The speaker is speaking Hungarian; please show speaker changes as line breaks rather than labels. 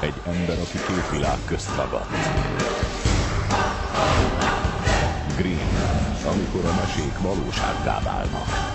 Egy ember, aki két világ közt ragadt. Green, amikor a mesék valósággá válnak.